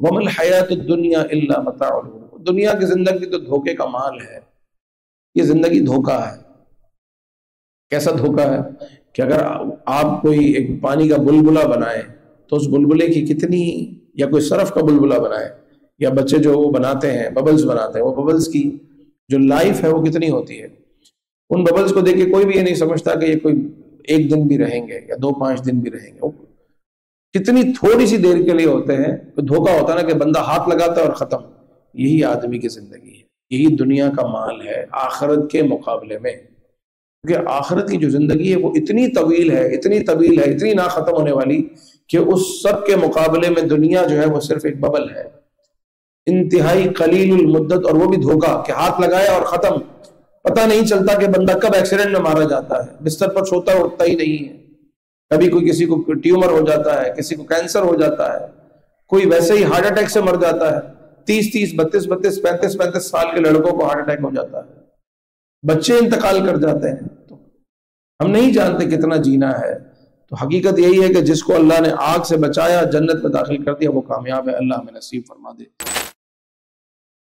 ومل حیات دنیا اللہ متاع دنیا کی زندگی تو دھوکے کا مال ہے۔ یہ زندگی دھوکا ہے۔ کیسا دھوکا ہے؟ کہ اگر آپ کوئی ایک پانی کا بلبلا بنائے، تو اس بلبلے کی کتنی یا کوئی صرف کا بلبلا بنائے، یا بچے جو وہ بناتے ہیں، ببلز بناتے ہیں، وہ ببلز کی جو لائف ہے وہ کتنی ہوتی ہے۔ ان ببلز کو دیکھ کے کوئی بھی یہ نہیں سمجھتا کہ یہ کوئی ایک دن بھی رہیں گے یا دو پانچ دن بھی رہیں گے۔ کتنی تھوڑی سی دیر کے لیے ہوتے ہیں تو دھوکا ہوتا نا کہ بندہ ہاتھ لگاتا ہے اور ختم۔ یہی آدمی کی زندگی ہے۔ یہی دنیا کا مال ہے آخرت کے مقابلے میں۔ کیونکہ آخرت کی جو زندگی ہے وہ اتنی طویل ہے، اتنی طویل ہے، اتنی نہ ختم ہونے والی کہ اس سب کے مقابلے میں دنیا جو ہے وہ صرف ایک ببل ہے۔ انتہائی قلیل المدت اور وہ بھی دھوکا کہ ہاتھ لگایا اور ختم۔ پتہ نہیں چلتا کہ بندہ کب ایکسیڈنٹ میں مارا جاتا ہے۔ بستر پر سوتا اٹھتا ہی نہیں ہے۔ کبھی کوئی کسی کو ٹیومر ہو جاتا ہے، کسی کو کینسر ہو جاتا ہے، کوئی ویسے ہی ہارٹ اٹیک سے مر جاتا ہے، تیس تیس، بتیس بتیس، پینتیس پینتیس سال کے لڑکوں کو ہارٹ اٹیک ہو جاتا ہے۔ بچے انتقال کر جاتے ہیں۔ تو ہم نہیں جانتے کتنا جینا ہے۔ تو حقیقت یہی ہے کہ جس کو اللہ نے آگ سے بچایا، جنت میں داخل کر دیا، وہ کامیاب ہے۔ اللہ ہمیں نصیب فرما دے۔